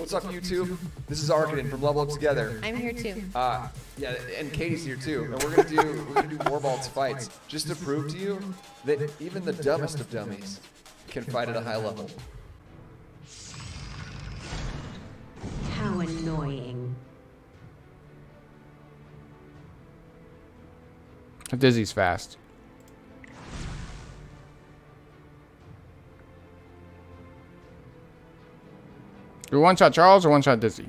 What's up, YouTube? This is Arkaden from Level Up Together. I'm here too. Uh, yeah, and Katie's here too. And we're gonna do we're gonna do Warbalt's fights just to prove to you that even the dumbest of dummies can fight at a high level. How annoying. Dizzy's fast. You one shot Charles or one shot Dizzy?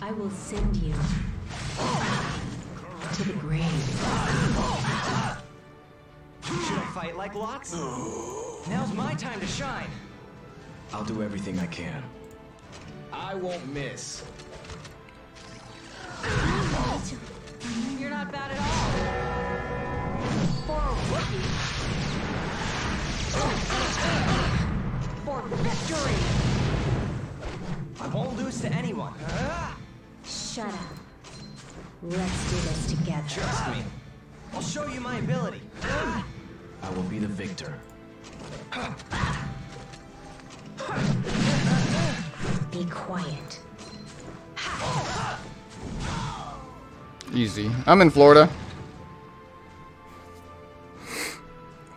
I will send you to the grave. Should I fight like lots? Now's my time to shine. I'll do everything I can. I won't miss. You're not bad at all. For a rookie. For victory. I won't lose to anyone. Shut up. Let's do this together. Trust me. I'll show you my ability. I will be the victor. Be quiet. Easy. I'm in Florida.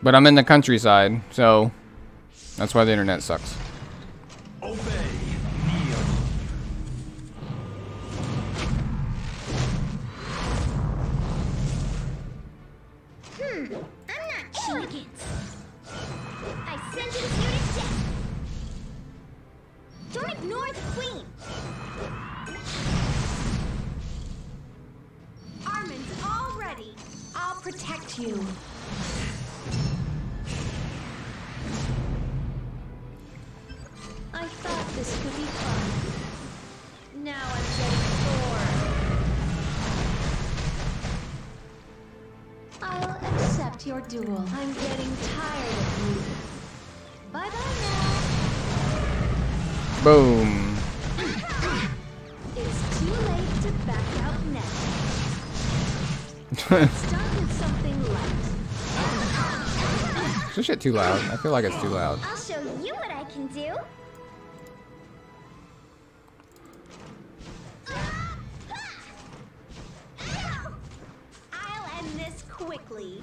But I'm in the countryside, so that's why the internet sucks. Light. Is this shit too loud? I feel like it's too loud. I'll show you what I can do. I'll end this quickly.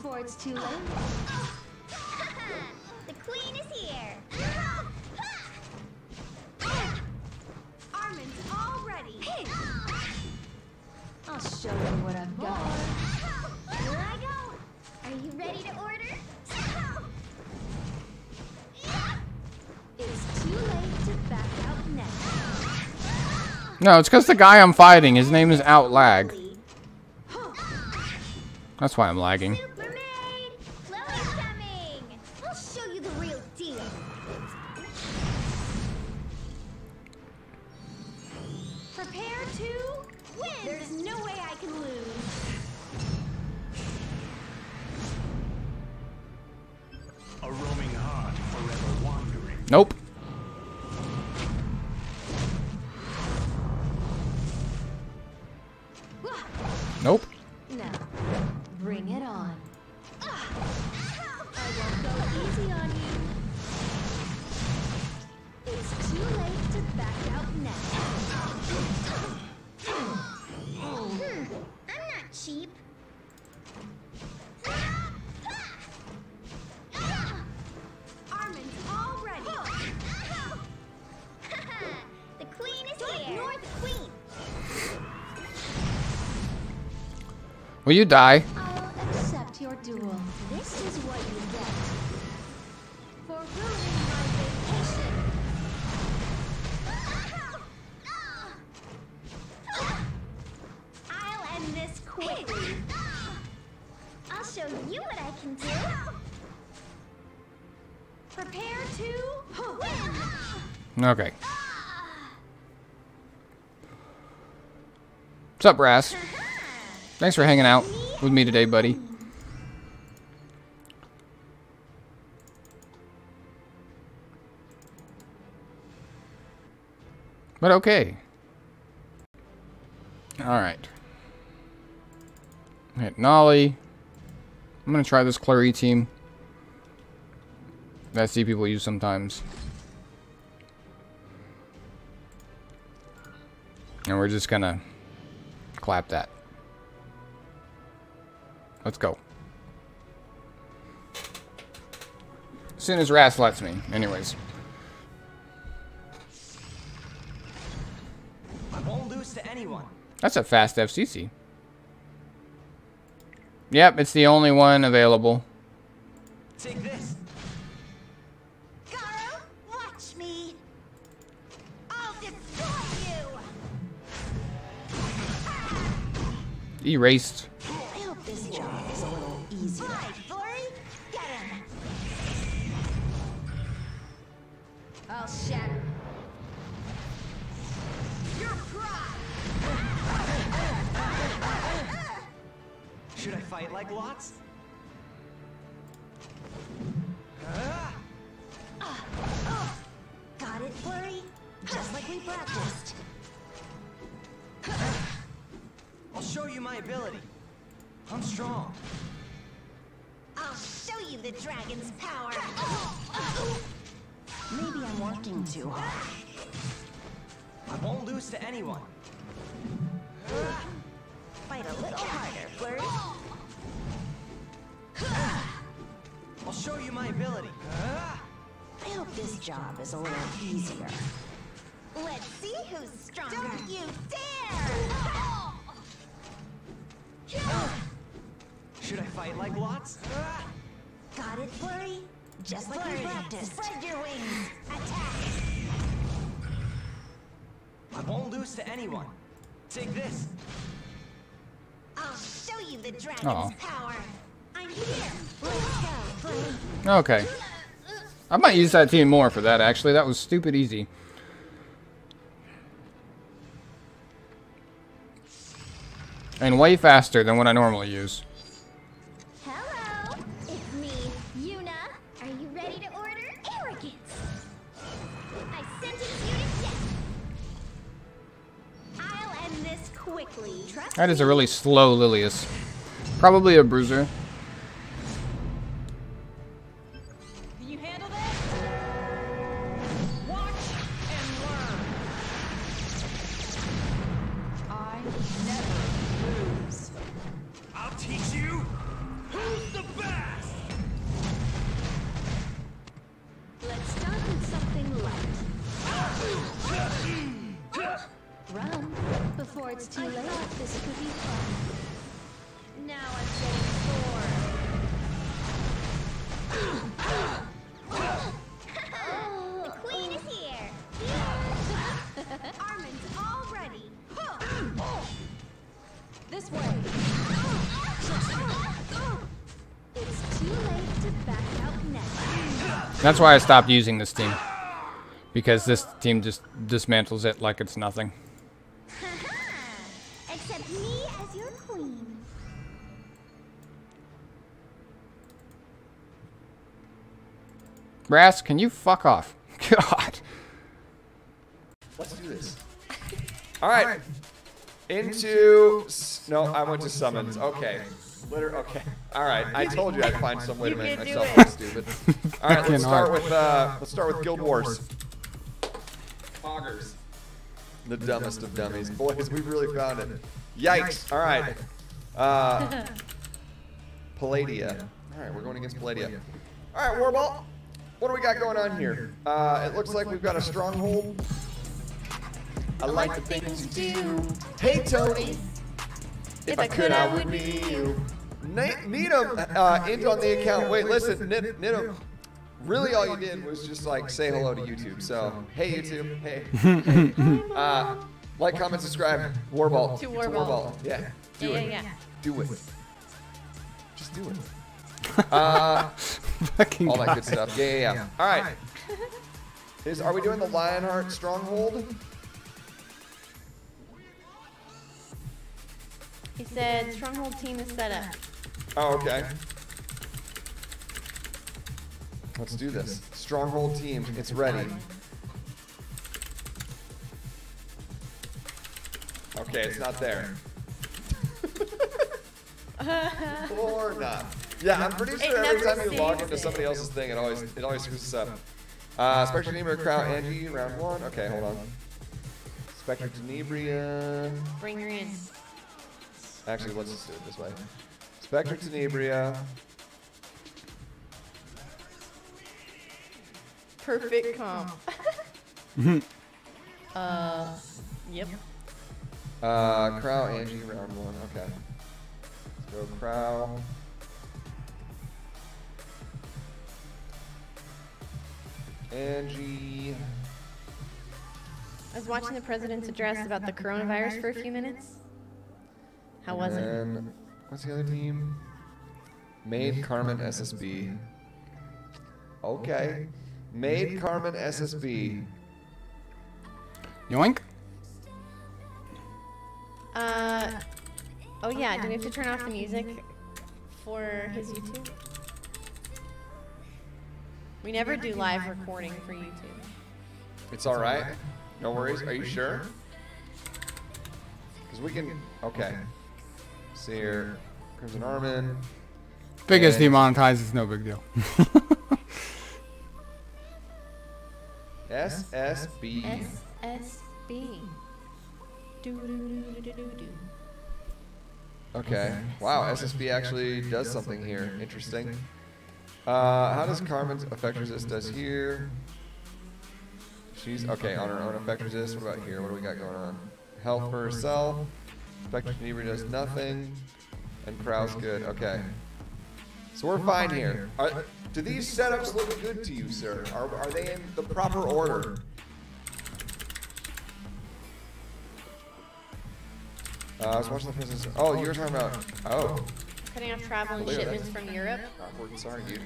Before it's too late. the queen is here! Armin's all ready! I'll show you what I've got. Here I go! Are you ready to order? It's too late to back out now. No, it's because the guy I'm fighting, his name is Outlag. That's why I'm lagging. Nope. Will you die? I'll accept your duel. This is what you get. For ruining my vacation. I'll end this quickly. I'll show you what I can do. Prepare to win. Okay. What's up, Brass? Thanks for hanging out with me today, buddy. But okay. Alright. Hit Nolly. I'm gonna try this Clary team. That I see people use sometimes. And we're just gonna clap that. Let's go. As soon as Ras lets me. Anyways. I won't lose to anyone. That's a fast FCC. Yep, it's the only one available. Take this. Garo, watch me. I'll destroy you. Erased. Flurry. Get him. I'll shatter. Your pride. Should I fight like lots? Got it, Flurry? Just like we practiced. I'll show you my ability. I'm strong. I'll show you the dragon's power. Maybe I'm working too hard. I won't lose to anyone. Fight a little harder, Flurry. I'll show you my ability. I hope this job is a little easier. Let's see who's stronger. Don't you dare! Should I fight like lots? Got it, Flurry? Just like we practiced. Spread your wings. Attack. I won't lose to anyone. Take this. I'll show you the dragon's Aw. power. I'm here. Let's go, Flurry. Okay. I might use that team more for that, actually. That was stupid easy. And way faster than what I normally use. Are you ready to order? Arrogance. I sentence you to death. I'll end this quickly. Trust That is a really slow Lilias. Probably a bruiser. That's why I stopped using this team. Because this team just dismantles it like it's nothing. Except me as your queen. Brass, can you fuck off? God. Let's do this. All right. Into s- no, I went to summons. Okay. Liter- okay. All right. I told you I'd find some way to make myself look stupid. All right. Let's start with uh, let's start with Guild Wars. Augers. The dumbest of dummies. Boys, We've really found it. Yikes. All right. Uh, Paladia. All right, we're going against Paladia. All right, Warbalt. What do we got going on here? Uh, it looks like we've got a stronghold. I like the things you do. Hey, Tony. If I could, I would be you. Na- Meet him. Uh, int on the account. Wait, listen. Nit, nit him. Really, all you did was just like say hello to YouTube. So, hey, YouTube. Hey. Uh, like, comment, subscribe. Warbalt. To Warbalt. Yeah. Do Yeah, it. yeah, yeah. Do it. Just do it. Uh, Fucking all that guy. good stuff. Yeah, yeah, yeah. All right. Is are we doing the Lionheart Stronghold? He said stronghold team is set up. Oh, okay. Let's do this. Stronghold team, it's ready. Okay, it's not there. or not. Yeah, I'm pretty sure every time you log into somebody else's thing, it always it always screws us up. Uh, Specter Tenebria, Krau, Angie, round one. Okay, hold on. Specter Tenebria. Bring her in. Actually, let's just do it this way. Specter Tenebria. Perfect comp. uh, yep. Uh, Krau, Angie, round one. Okay. Let's go Krau. Angie. I was watching the president's address about the coronavirus for a few minutes. How was and it? then, What's the other team? Made Carmen SSB. Okay. Made Carmen SSB. Yoink. Uh, oh yeah, do we have to turn off the music for his YouTube? We never do live recording for YouTube. It's all right. No worries. Are you sure? Because we can. Okay. See here. Crimson Armin. If it gets And- demonetized, it's no big deal. SSB. SSB. Do do do do do do. Okay. Wow, SSB actually does something here. Interesting. Uh, how does Carmen's effect resist does here? She's okay on her own effect resist. What about here? What do we got going on? Health for herself. Specter Tenebria does nothing. And Krau's good. Okay. So we're fine here. Are, do these setups look good to you, sir? Are, are they in the proper order? Uh, I was watching the Princess. Oh, you were talking about. Oh. Cutting off travel and shipments from Europe. Awkward. Sorry, dude.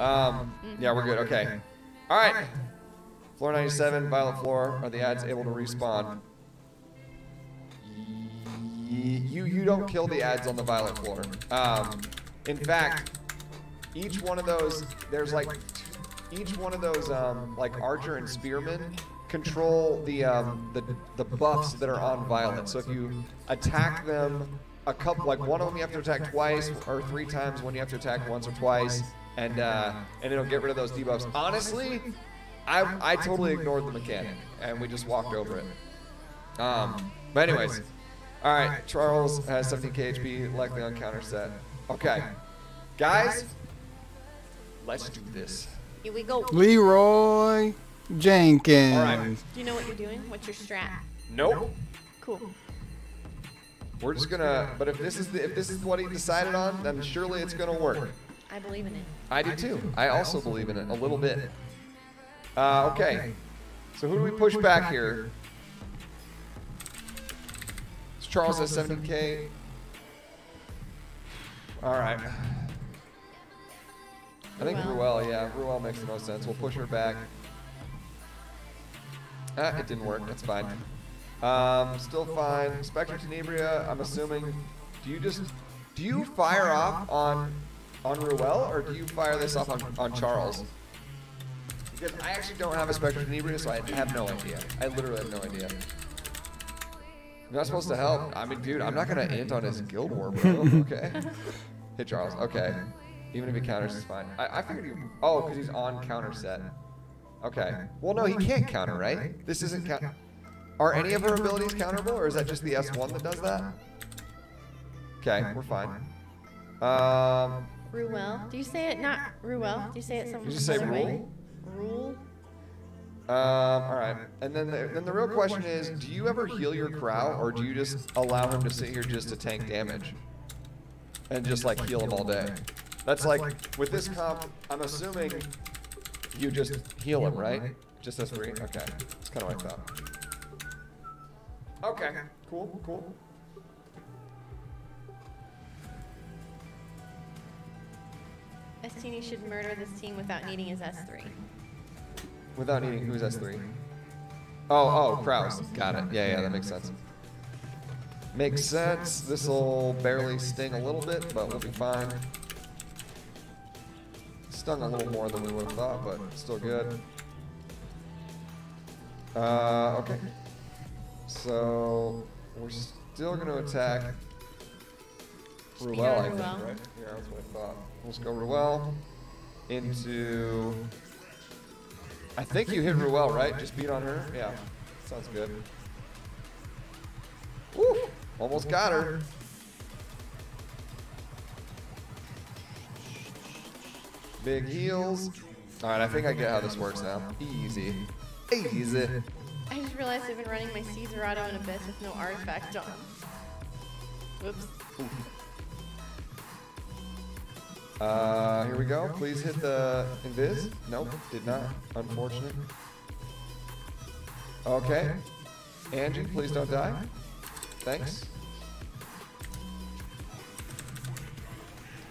Um, yeah, we're good. Okay. All right. Floor 97, Violet Floor. Are the ads able to respawn? You you don't kill the ads on the Violet Floor. Um, in fact, each one of those there's like each one of those um, like archer and spearmen control the um, the the buffs that are on Violet. So if you attack them a couple, like one of them you have to attack twice or three times. One you have to attack once or twice, and uh, and it'll get rid of those debuffs. Honestly, I I totally ignored the mechanic and we just walked over it. Um, but anyways, all right. Charles has 17k HP, likely on counter set. Okay, guys, let's do this. Here we go. Leroy Jenkins. All right. Do you know what you're doing? What's your strat? Nope. Cool. We're just gonna. But if this is the, if this is what he decided on, then surely it's gonna work. I believe in it. I do too. I also believe in it a little bit. Uh, okay. So who do we push back here? Charles has 70k. All right. I think Ruele. Ruele, yeah, Ruele makes the most sense. We'll push her back. Ah, it didn't work. That's fine. Um, still fine. Specter Tenebria, I'm assuming. Do you just do you fire off on on Ruele or do you fire this off on, on Charles? Because I actually don't have a Specter Tenebria, so I have no idea. I literally have no idea. You're not supposed to help. I mean, dude, I'm not gonna int on his guild war, bro. Okay. Hit Charles. Okay. Even if he counters, it's fine. I, I figured he. Oh, because he's on counter set. Okay. Well, no, he can't counter, right? This isn't count. Are any of her abilities counterable, or is that just the S1 that does that? Okay, we're fine. Um, Ruele. Do you say it not Ruele? Do you say it some You just say other way? rule? Rule. Um, all right. And then the, then the real question is, do you ever heal your Krau, or do you just allow him to sit here just to tank damage? And just like heal him all day? That's like, with this comp, I'm assuming you just heal him, right? Just as three? Okay. That's kind of I thought. Okay. Cool, cool. Estini should murder this team without needing his S3. Without needing, who's S3? Oh, oh, Krau's. Got it. Yeah, yeah, that makes sense. Makes sense. This'll barely sting a little bit, but we'll be fine. Stung a little more than we would have thought, but still good. Uh, okay. So, We're still gonna attack Speed Ruele, I on think, right? Yeah, that's what I thought. Let's go Ruele into. I think you hit Ruele, right? Just beat on her? Yeah. Sounds good. Woo! Almost got her. Big heals. Alright, I think I get how this works now. Easy. Easy. I just realized I've been running my Caesarado in Abyss with no artifact on. Whoops. Uh, here we go. Please hit the invis. Nope, did not. Unfortunate. Okay. Angie, please don't die. Thanks.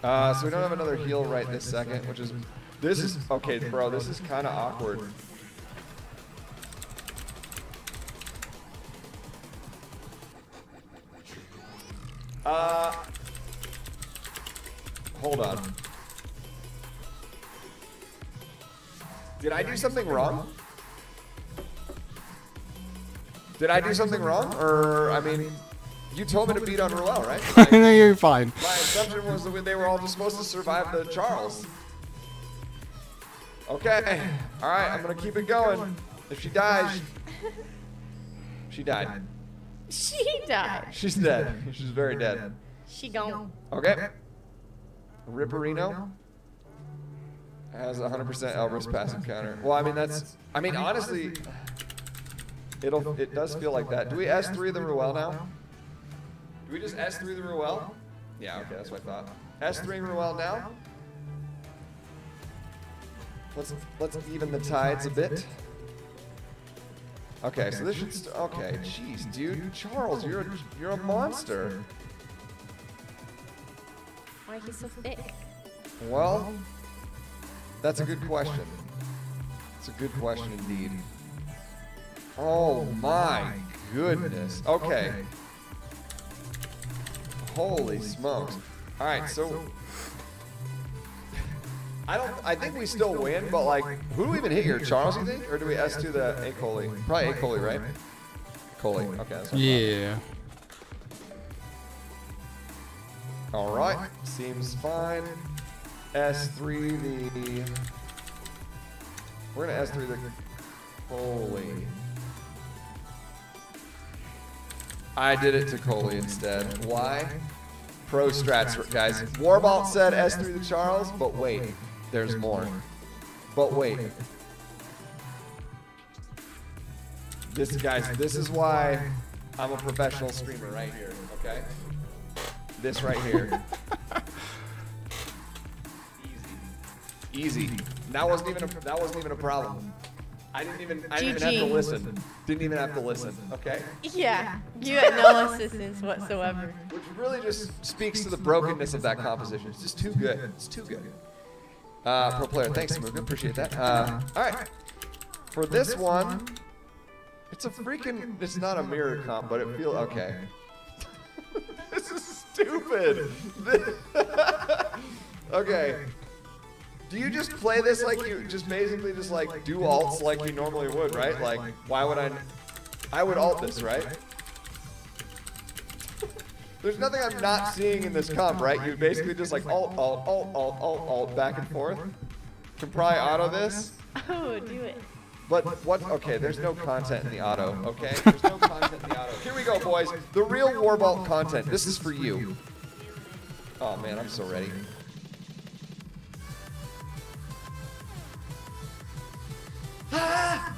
Uh, so we don't have another heal right this second, which is this is okay, bro. This is kind of awkward. Uh, hold on. Did I do something wrong? Did I do something wrong? Or, I mean, you told me to beat on Ruele, right? Like, no, you're fine. my assumption was that they were all just supposed to survive the Charles. Okay. All right, I'm going to keep it going. If she dies, she died. She died. She's dead. She's very dead. She gone. Okay. Ripperino has 100% Elbris passive counter. Well, I mean that's. I mean honestly, it'll it does feel like that. Do we S3 the Ruele now? Do we just S3 the Ruele? Yeah. Okay, that's what I thought. S3 Ruele now. Let's let's even the tides a bit. Okay, so this should. Okay, jeez, dude, Charles, you're a, you're a monster. Why he's so thick? Well, that's a good question. It's a good question indeed. Oh my goodness. Okay. Holy smokes. All right, so I don't. I think we still win, but like, who do we even hit here? Charles, you think, or do we S to the A Coli? Probably A Coli, right? Coli. Okay. That's what I. Yeah. All right, seems fine. S3 the. We're gonna S3 the. Holy. I did it to Coli instead. Why? Pro strats, guys. Warbalt said S3 the Charles, but wait, there's more. But wait. This, guys, this is why I'm a professional streamer right here, okay? This right here. Easy. Easy. That wasn't even a, that wasn't even a problem. I didn't even I didn't even have to listen. Didn't even have to listen. Okay. Yeah, you had no assistance whatsoever. Which really just speaks to the brokenness of that composition. It's just too good. It's too good. Uh, pro player, thanks, Muga. Appreciate that. Uh, all right. For this one, it's a freaking. It's not a mirror comp, but it feels okay. This is stupid. okay. Do you just play this like you just basically just like do alts like you normally would, right? Like, why would I? I would alt this, right? There's nothing I'm not seeing in this comp, right? You basically just like alt, alt, alt, alt, alt, alt, back and forth. Can probably auto this. Oh, do it. But what? Okay, there's no content in the auto. Okay, there's no content in the auto. Here we go, boys. The real Warbalt content. This is for you. Oh man, I'm so ready. Ah!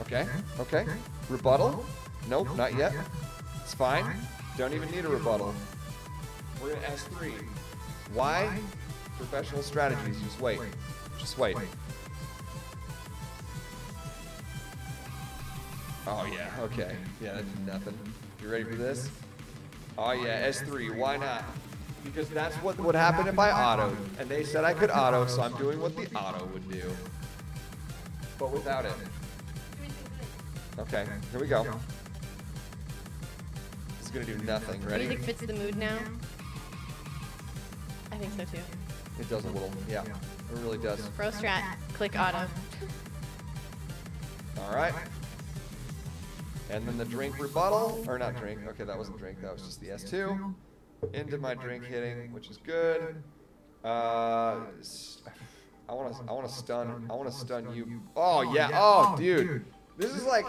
Okay, okay. Rebuttal? Nope, not yet. It's fine. Don't even need a rebuttal. We're gonna S3. Why? Professional strategies. Just wait. Just wait. Oh yeah, okay. Yeah, that's nothing. You ready for this? Oh yeah, S3, why not? Because that's what would happen if I auto. And they said I could auto, so I'm doing what the auto would do. But without it. Okay, here we go. This is gonna do nothing. Ready? Music fits the mood now. I think so too. It does a little, yeah. It really does. Pro strat, click auto. Alright. And then the drink rebuttal, or not drink, okay, that wasn't drink, that was just the S2. Into my drink hitting, which is good. Uh, I want to, I want to stun, I want to stun you. Oh yeah, oh dude, this is like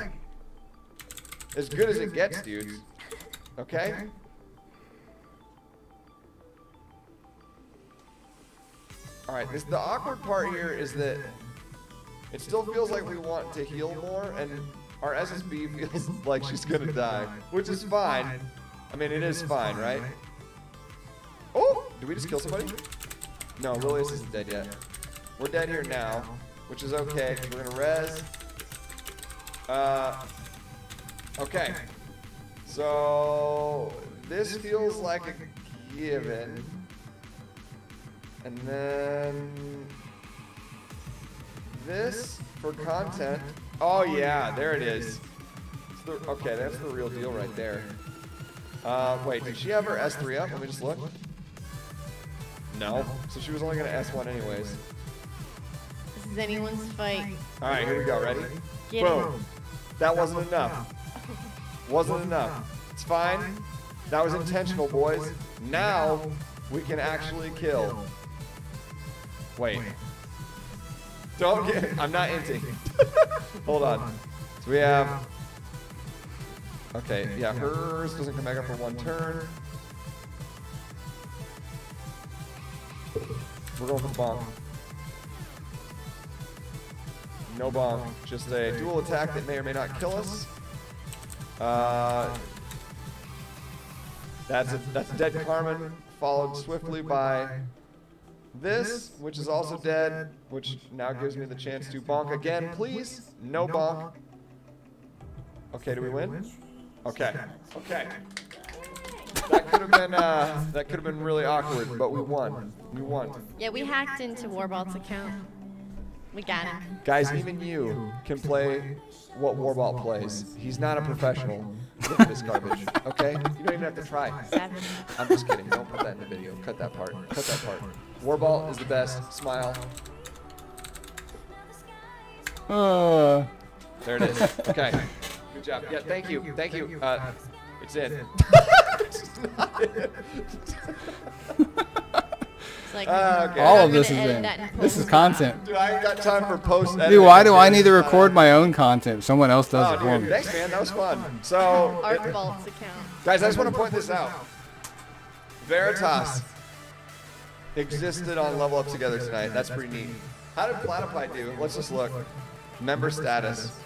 as good as it gets, dudes. Okay. All right, this the awkward part here is that it still feels like we want to heal more, and our SSB feels like she's gonna die, which is fine. I mean, it is fine, right? Oh, did we just kill somebody? No, Lilias isn't dead yet. We're dead here now, which is okay, We're gonna res. Uh, okay. So this feels like a given. And then this for content. Oh yeah, there it is. It's the- okay, that's the real deal right there. Uh, wait, did she have her S3 up? Let me just look. No. So she was only gonna S1 anyways. This is anyone's fight. All right, here we go. Ready? Get him. That wasn't enough. Wasn't enough. It's fine. That was intentional, boys. Now we can actually kill. Wait. Don't get. I'm not inting. Hold on. So we have. Okay, yeah, hers doesn't come back up for one turn. We're going for bonk. No bomb. just a dual attack that may or may not kill us. Uh, that's a, that's a dead Carmen, followed swiftly by this, which is also dead, which now gives me the chance to bonk again, please. No bonk. Okay, do we win? Okay, okay. That could have been uh, that could have been really awkward, but we won. We won. Yeah, we hacked into Warbalt's account. We got him. Guys, even you can play what Warbalt plays. He's not a professional. Look at this garbage, okay? You don't even have to try. I'm just kidding. Don't put that in the video. Cut that part. Cut that part. Warbalt is the best. Smile. Uh, There it is. Okay. Good job. Yeah, thank you. Thank you. Uh, it's in. It's not in. Like, Ah, okay. all of this is in. This is content. Dude, I ain't got time for post Dude, why do I need to record my own content? Someone else does Oh, it for me. thanks, man. That was fun. So, it- Artbolt's account. Guys, I just want to point this out. Veritas existed on Level Up Together tonight. That's pretty neat. How did Platypi do? Let's just look. Member status.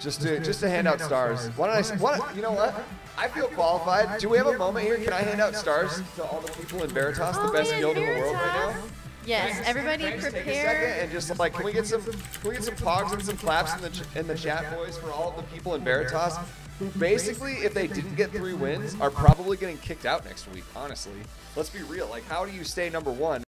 Just to just to hand out stars. Why don't I? s- What? You know what? I feel qualified. Do we have a moment here? Can I hand out stars to all the people in Veritas, the best guild in the world right now? Veritas. Yes, everybody Can I take a second prepare. and just like, can we get some, can we get some pogs and some claps in the in the chat, boys, for all of the people in Veritas who basically, if they didn't get three wins, are probably getting kicked out next week. Honestly, let's be real. Like, how do you stay number one?